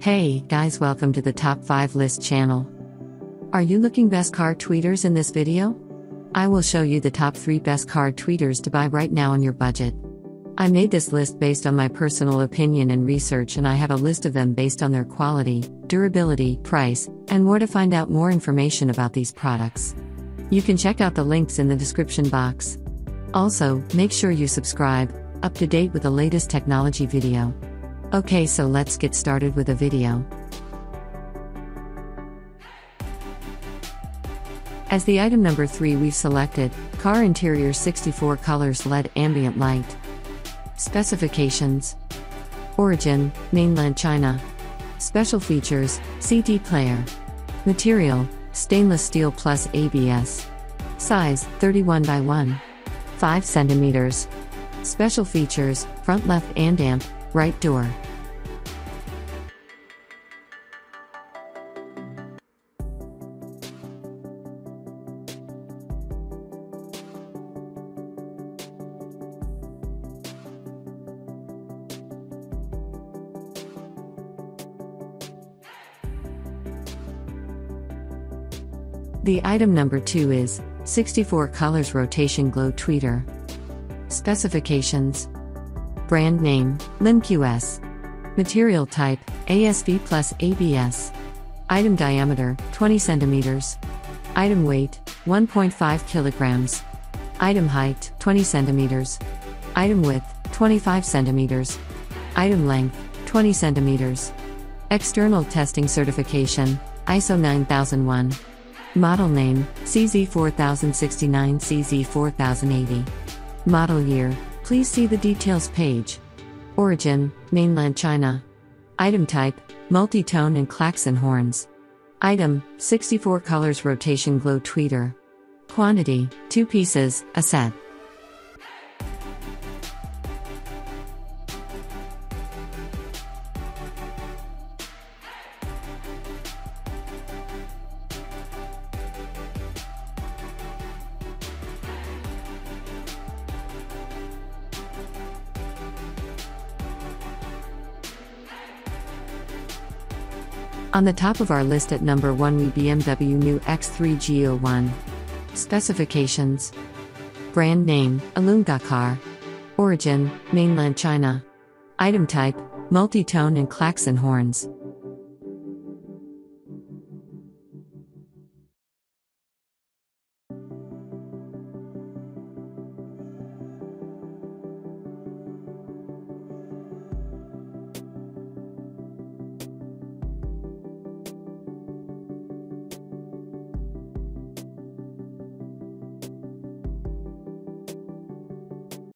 Hey, guys, welcome to the Top 5 List channel. Are you looking best car tweeters in this video? I will show you the top 3 best car tweeters to buy right now on your budget. I made this list based on my personal opinion and research, and I have a list of them based on their quality, durability, price, and more to find out more information about these products. You can check out the links in the description box. Also, make sure you subscribe, up to date with the latest technology video. Okay, so let's get started with a video. As the item number 3 we've selected, car interior 64 colors LED ambient light. Specifications Origin, mainland China. Special features CD player. Material, stainless steel plus ABS. Size 31 by 1. 5 centimeters. Special features front left and amp, right door. The item number 2 is 64 colors rotation glow tweeter. Specifications Brand name LinQS. Material type ASV plus ABS. Item diameter 20 centimeters. Item weight 1.5 kilograms. Item height 20 centimeters. Item width 25 centimeters. Item length 20 centimeters. External testing certification ISO 9001. Model name CZ4069 CZ4080. Model year, please see the details page. Origin, mainland China. Item type, multi-tone and klaxon horns. Item, 64 colors rotation glow tweeter. Quantity, 2 pieces, a set. On the top of our list at number 1 we BMW new X3 G01. Specifications Brand name Alunga car. Origin Mainland China. Item type Multi tone and klaxon horns.